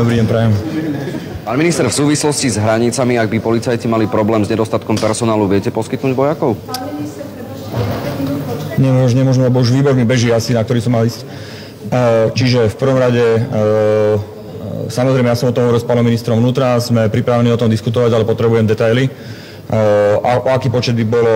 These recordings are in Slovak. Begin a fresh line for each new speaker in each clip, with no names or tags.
Dobrý deň, prajem.
Pán minister, v súvislosti s hranicami, ak by policajti mali problém s nedostatkom personálu, viete poskytnúť vojakov?
Nemôž, nemôžem, lebo už výborný beží asi, na ktorý som mal ísť. E, čiže v prvom rade, e, samozrejme, ja som o tom hovoril s pánom ministrom vnútra, sme pripravení o tom diskutovať, ale potrebujem detaily. A o aký počet by bolo,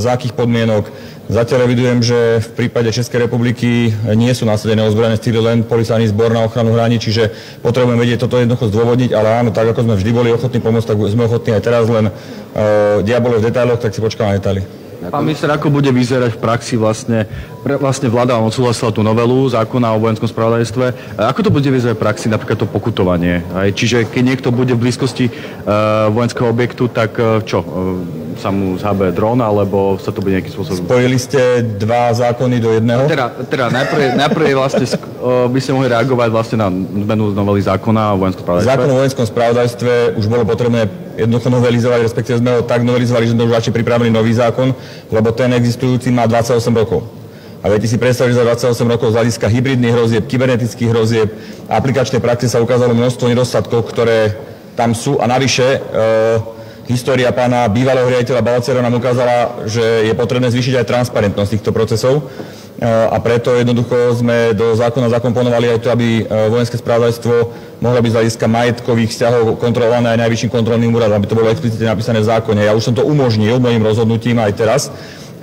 za akých podmienok. Zatiaľ evidujem, že v prípade Českej republiky nie sú nasadené ozbrojené stíly len policajný zbor na ochranu hraní, čiže potrebujem vedieť toto jednoducho zdôvodniť, ale áno, tak ako sme vždy boli ochotní pomôcť, tak sme ochotní aj teraz, len uh, diabolo v detailoch, tak si počkáme na detaily.
Pán minister, ako bude vyzerať v praxi vlastne, vlastne vláda odsúhlasila tú novelu zákona o vojenskom spravodajstve. Ako to bude vyzerať v praxi, napríklad to pokutovanie? Čiže keď niekto bude v blízkosti uh, vojenského objektu, tak uh, čo? Sa mu zhabe dron, alebo sa to bude nejaký spôsob...
Spojili ste dva zákony do jedného?
Teda, teda najprv, najprv vlastne uh, by ste mohli reagovať vlastne na zmenu novely zákona o vojenskom spravodajstve.
Zákon o vojenskom spravodajstve už bolo potrebné jednoducho novelizovať, respektíve sme ho tak novelizovali, že sme už radšej pripravili nový zákon, lebo ten existujúci má 28 rokov. A viete si predstaviť, že za 28 rokov z hľadiska hybridných hrozieb, kybernetických hrozieb, aplikačnej praxe sa ukázalo množstvo nedostatkov, ktoré tam sú a navyše e, história pána bývalého riaditeľa Balacera nám ukázala, že je potrebné zvýšiť aj transparentnosť týchto procesov e, a preto jednoducho sme do zákona zakomponovali aj to, aby e, vojenské spravodajstvo mohlo byť z hľadiska majetkových vzťahov kontrolované aj najvyšším kontrolným úradom, aby to bolo explicitne napísané v zákone. Ja už som to umožnil mojim rozhodnutím aj teraz,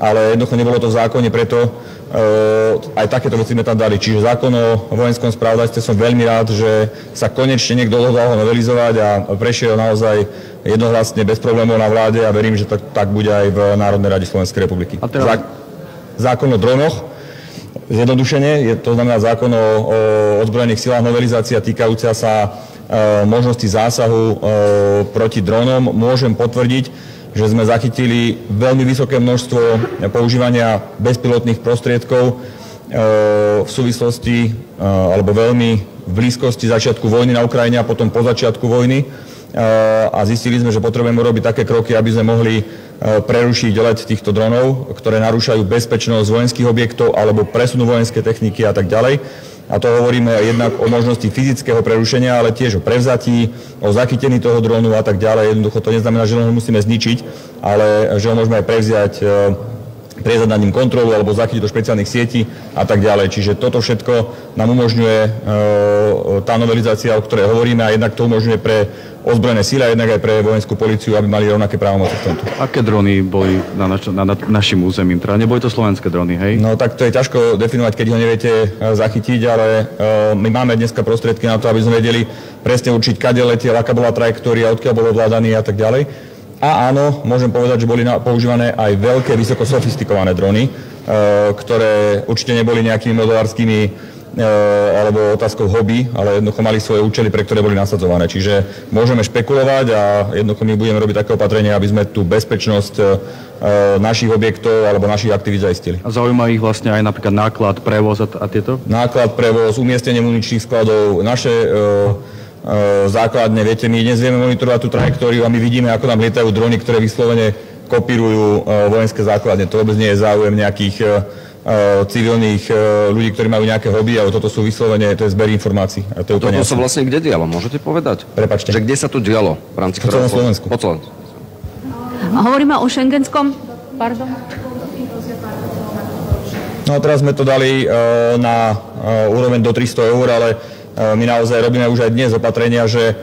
ale jednoducho nebolo to v zákone, preto uh, aj takéto veci sme tam dali. Čiže zákon o vojenskom spravodajstve som veľmi rád, že sa konečne niekto dohodol ho novelizovať a prešiel naozaj jednohlasne bez problémov na vláde a verím, že tak, tak bude aj v Národnej rade Slovenskej republiky. A teraz... Zá, zákon o dronoch, zjednodušenie, je, to znamená zákon o, o ozbrojených silách, novelizácia týkajúca sa e, možnosti zásahu e, proti dronom. Môžem potvrdiť, že sme zachytili veľmi vysoké množstvo používania bezpilotných prostriedkov e, v súvislosti e, alebo veľmi v blízkosti začiatku vojny na Ukrajine a potom po začiatku vojny e, a zistili sme, že potrebujeme urobiť také kroky, aby sme mohli prerušiť let týchto dronov, ktoré narúšajú bezpečnosť vojenských objektov alebo presunú vojenské techniky a tak ďalej. A to hovoríme jednak o možnosti fyzického prerušenia, ale tiež o prevzatí, o zachytení toho dronu a tak ďalej. Jednoducho to neznamená, že ho musíme zničiť, ale že ho môžeme aj prevziať e, prevziať na ním kontrolu alebo zachytiť do špeciálnych sietí a tak ďalej. Čiže toto všetko nám umožňuje e, tá novelizácia, o ktorej hovoríme a jednak to umožňuje pre ozbrojené síly a jednak aj pre vojenskú policiu, aby mali rovnaké právomoci v tomto.
Aké drony boli na, naš, na, na našim územím? Teda neboli to slovenské drony, hej?
No tak to je ťažko definovať, keď ho neviete e, zachytiť, ale uh, my máme dneska prostriedky na to, aby sme vedeli presne určiť, kade letel, aká bola trajektória, odkiaľ bol ovládaný a tak ďalej. A áno, môžem povedať, že boli na, používané aj veľké, vysoko sofistikované drony, uh, ktoré určite neboli nejakými modelárskymi E, alebo otázkou hobby, ale jednoducho mali svoje účely, pre ktoré boli nasadzované. Čiže môžeme špekulovať a jednoducho my budeme robiť také opatrenia, aby sme tú bezpečnosť e, našich objektov alebo našich aktivít zaistili.
A zaujíma ich vlastne aj napríklad náklad, prevoz a, tieto?
Náklad, prevoz, umiestnenie muničných skladov, naše e, základne, viete, my dnes vieme monitorovať tú trajektóriu a my vidíme, ako nám lietajú drony, ktoré vyslovene kopírujú vojenské základne. To vôbec nie je záujem nejakých civilných eh, ľudí, ktorí majú nejaké hobby, ale toto sú vyslovene, to je zber informácií. A to, je
toto sa vlastne kde dialo, môžete povedať?
Prepačte.
Že kde sa to dialo? V rámci
po celom Slovensku. Po celom.
Hovoríme o šengenskom... Pardon.
No teraz sme to dali uh, na uh, úroveň do 300 eur, ale uh, my naozaj robíme už aj dnes opatrenia, že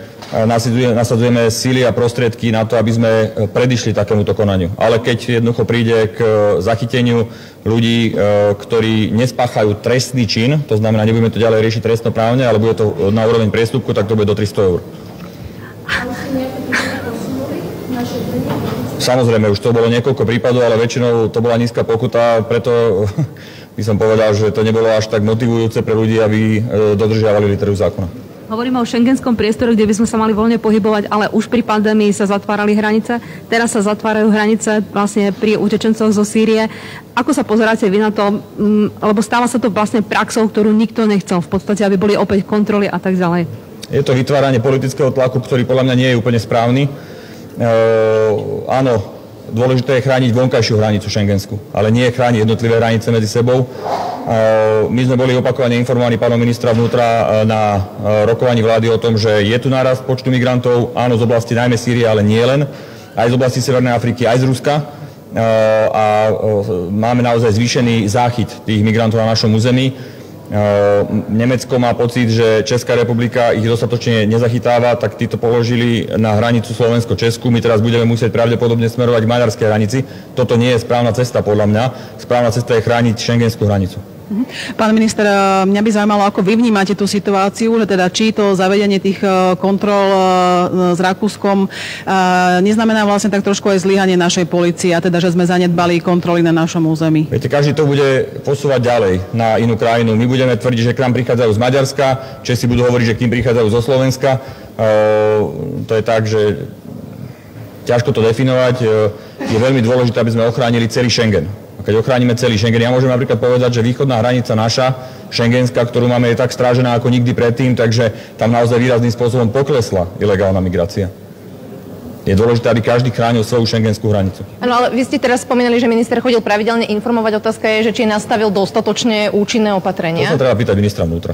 nasadzujeme síly a prostriedky na to, aby sme predišli takémuto konaniu. Ale keď jednoducho príde k zachyteniu ľudí, e, ktorí nespáchajú trestný čin, to znamená, nebudeme to ďalej riešiť trestnoprávne, ale bude to na úroveň priestupku, tak to bude do 300 eur. Samozrejme, už to bolo niekoľko prípadov, ale väčšinou to bola nízka pokuta, preto by som povedal, že to nebolo až tak motivujúce pre ľudí, aby e, dodržiavali literu zákona.
Hovoríme o šengenskom priestore, kde by sme sa mali voľne pohybovať, ale už pri pandémii sa zatvárali hranice. Teraz sa zatvárajú hranice vlastne pri utečencoch zo Sýrie. Ako sa pozeráte vy na to? Mm, lebo stáva sa to vlastne praxou, ktorú nikto nechcel v podstate, aby boli opäť kontroly a tak ďalej.
Je to vytváranie politického tlaku, ktorý podľa mňa nie je úplne správny. E, áno, dôležité je chrániť vonkajšiu hranicu šengenskú, ale nie chrániť jednotlivé hranice medzi sebou. My sme boli opakovane informovaní pánom ministra vnútra na rokovaní vlády o tom, že je tu nárast počtu migrantov, áno, z oblasti najmä Sýrie, ale nie len, aj z oblasti Severnej Afriky, aj z Ruska a máme naozaj zvýšený záchyt tých migrantov na našom území. Nemecko má pocit, že Česká republika ich dostatočne nezachytáva, tak títo položili na hranicu Slovensko-Česku. My teraz budeme musieť pravdepodobne smerovať k maďarskej hranici. Toto nie je správna cesta podľa mňa. Správna cesta je chrániť šengenskú hranicu.
Mhm. Pán minister, e, mňa by zaujímalo, ako vy vnímate tú situáciu, že teda či to zavedenie tých e, kontrol e, s Rakúskom neznamená vlastne tak trošku aj zlyhanie našej policie, a teda, že sme zanedbali kontroly na našom území.
Viete, každý to bude posúvať ďalej na inú krajinu. My budeme tvrdiť, že k nám prichádzajú z Maďarska, Česi budú hovoriť, že k tým prichádzajú zo Slovenska. To je tak, že ťažko to definovať. Je veľmi dôležité, aby sme ochránili celý Schengen keď ochránime celý Schengen. Ja môžem napríklad povedať, že východná hranica naša, šengenská, ktorú máme, je tak strážená ako nikdy predtým, takže tam naozaj výrazným spôsobom poklesla ilegálna migrácia. Je dôležité, aby každý chránil svoju šengenskú hranicu.
Áno, ale vy ste teraz spomínali, že minister chodil pravidelne informovať. Otázka je, že či nastavil dostatočne účinné opatrenia.
To sa treba pýtať ministra vnútra.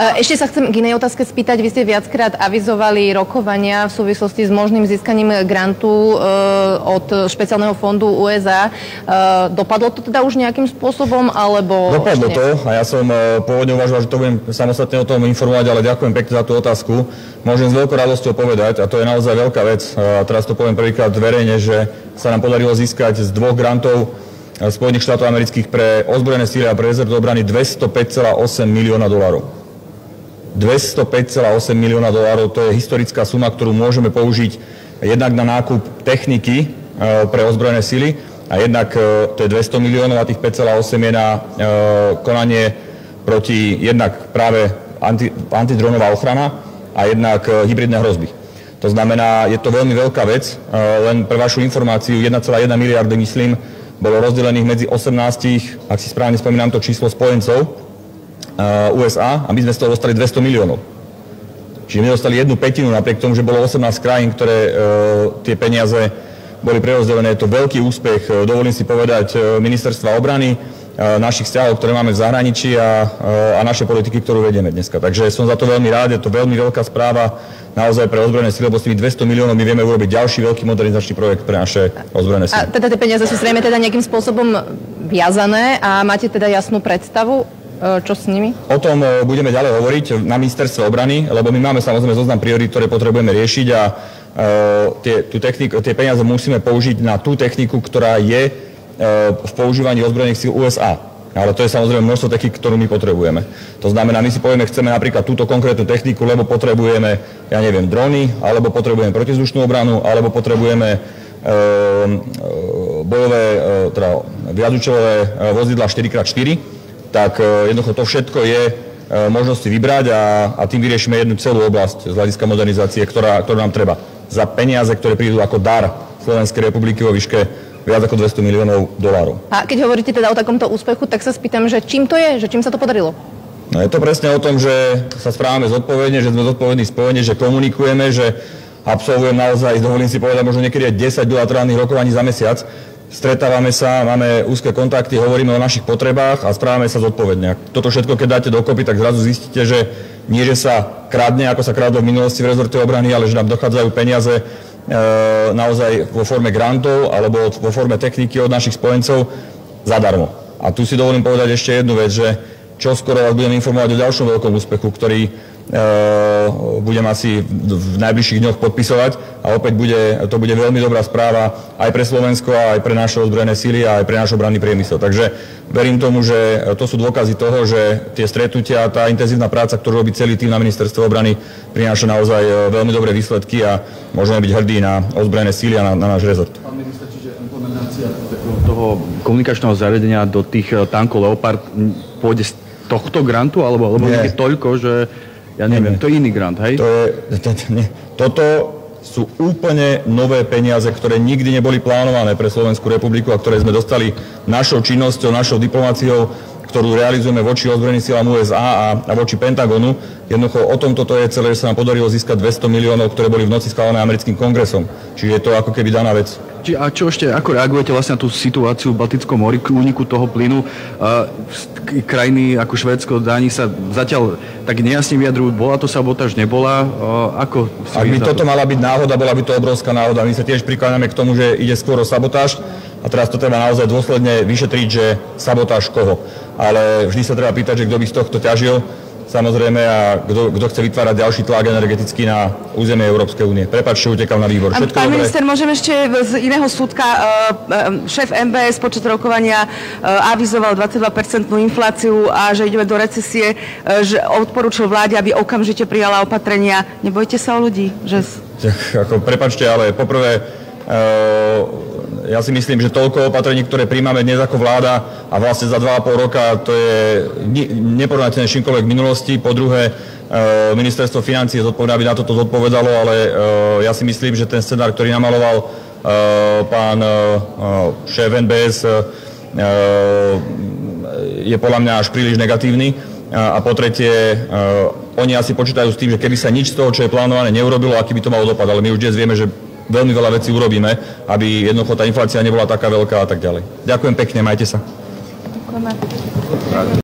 Ešte sa chcem k inej otázke spýtať. Vy ste viackrát avizovali rokovania v súvislosti s možným získaním grantu eh, od špeciálneho fondu USA. Eh, dopadlo to teda už nejakým spôsobom, alebo...
Dopadlo to a ja som eh, pôvodne uvažoval, že to budem samostatne o tom informovať, ale ďakujem pekne za tú otázku. Môžem s veľkou radosťou povedať, a to je naozaj veľká vec, a teraz to poviem prvýkrát verejne, že sa nám podarilo získať z dvoch grantov Spojených štátov amerických pre ozbrojené síly a pre rezervu obrany 205,8 milióna dolárov. 205,8 milióna dolárov, to je historická suma, ktorú môžeme použiť jednak na nákup techniky e, pre ozbrojené sily a jednak e, to je 200 miliónov a tých 5,8 je na e, konanie proti jednak práve anti, antidronová ochrana a jednak hybridné hrozby. To znamená, je to veľmi veľká vec, len pre vašu informáciu 1,1 miliardy, myslím, bolo rozdelených medzi 18, ak si správne spomínam to číslo spojencov, USA a my sme z toho dostali 200 miliónov. Čiže my dostali jednu petinu napriek tomu, že bolo 18 krajín, ktoré uh, tie peniaze boli prerozdelené. Je to veľký úspech, uh, dovolím si povedať, ministerstva obrany, našich vzťahov, ktoré máme v zahraničí a, a naše politiky, ktorú vedieme dneska. Takže som za to veľmi rád, je to veľmi veľká správa naozaj pre ozbrojené sily, lebo s tými 200 miliónov my vieme urobiť ďalší veľký modernizačný projekt pre naše ozbrojené sily.
A teda tie peniaze sú zrejme teda nejakým spôsobom viazané a máte teda jasnú predstavu, čo s nimi?
O tom e, budeme ďalej hovoriť na ministerstve obrany, lebo my máme samozrejme zoznam priorít, ktoré potrebujeme riešiť a e, tie, tú techniku, tie peniaze musíme použiť na tú techniku, ktorá je v používaní ozbrojených síl USA. Ale to je samozrejme množstvo technik, ktorú my potrebujeme. To znamená, my si povieme, chceme napríklad túto konkrétnu techniku, lebo potrebujeme, ja neviem, drony, alebo potrebujeme protizdušnú obranu, alebo potrebujeme bojové, teda viadučové vozidla 4x4 tak e, jednoducho to všetko je e, možnosť si vybrať a, a tým vyriešime jednu celú oblasť z hľadiska modernizácie, ktorá, ktorú nám treba. Za peniaze, ktoré prídu ako dar Slovenskej republiky vo výške viac ako 200 miliónov dolárov.
A keď hovoríte teda o takomto úspechu, tak sa spýtam, že čím to je, že čím sa to podarilo?
No je to presne o tom, že sa správame zodpovedne, že sme zodpovední spojene, že komunikujeme, že absolvujem naozaj, dovolím si povedať, možno niekedy aj 10 bilaterálnych rokovaní za mesiac, stretávame sa, máme úzke kontakty, hovoríme o našich potrebách a správame sa zodpovedne. Toto všetko, keď dáte dokopy, tak zrazu zistíte, že nie, že sa kradne, ako sa kradlo v minulosti v rezorte obrany, ale že nám dochádzajú peniaze e, naozaj vo forme grantov alebo vo forme techniky od našich spojencov zadarmo. A tu si dovolím povedať ešte jednu vec, že čo skoro vás budem informovať o ďalšom veľkom úspechu, ktorý Eh, budem asi v najbližších dňoch podpisovať a opäť bude, to bude veľmi dobrá správa aj pre Slovensko, aj pre naše ozbrojené síly a aj pre náš obranný priemysel. Takže verím tomu, že to sú dôkazy toho, že tie stretnutia, tá intenzívna práca, ktorú robí celý tým na ministerstve obrany, prináša naozaj eh, veľmi dobré výsledky a môžeme byť hrdí na ozbrojené síly a na, na náš rezort. Pán minister, čiže
implementácia toho komunikačného zariadenia do tých eh, tankov Leopard pôjde z tohto grantu, alebo, alebo nie. toľko, že ja neviem, to je iný grant, hej?
To je, to, to, nie. Toto sú úplne nové peniaze, ktoré nikdy neboli plánované pre Slovenskú republiku a ktoré sme dostali našou činnosťou, našou diplomáciou, ktorú realizujeme voči ozbrojeným silám USA a, a voči Pentagonu. Jednoducho o tom toto je celé, že sa nám podarilo získať 200 miliónov, ktoré boli v noci schválené americkým kongresom. Čiže je to ako keby daná vec.
Či, a čo ešte, ako reagujete vlastne na tú situáciu v Baltickom mori, k úniku toho plynu? Uh, krajiny ako Švédsko, Dáni sa zatiaľ tak nejasne vyjadrujú, bola to sabotáž, nebola? Uh, ako
Ak by toto mala byť náhoda, bola by to obrovská náhoda. My sa tiež prikláňame k tomu, že ide skôr o sabotáž a teraz to treba naozaj dôsledne vyšetriť, že sabotáž koho. Ale vždy sa treba pýtať, že kto by z tohto ťažil samozrejme a kto, kto chce vytvárať ďalší tlak energetický na územie Európskej únie. Prepačte, utekal na výbor. Všetko
Pán
dobré.
minister, môžem ešte z iného súdka. e, e, Šéf MBS počas rokovania e, avizoval 22-percentnú infláciu a že ideme do recesie, že odporúčil vláde, aby okamžite prijala opatrenia. Nebojte sa o ľudí? Že...
Tak, ako, prepačte, ale poprvé, ja si myslím, že toľko opatrení, ktoré príjmame dnes ako vláda a vlastne za 2,5 roka, to je neporovnateľné čímkoľvek minulosti. Po druhé, e, ministerstvo financí je zodpovedné, aby na toto zodpovedalo, ale e, ja si myslím, že ten scenár, ktorý namaloval e, pán šéf NBS, je podľa mňa až príliš negatívny. A po tretie, oni asi počítajú s tým, že keby sa nič z toho, čo je plánované, neurobilo, aký by to malo dopad. Ale my už dnes vieme, že veľmi veľa vecí urobíme, aby jednoducho tá inflácia nebola taká veľká a tak ďalej. Ďakujem pekne, majte sa.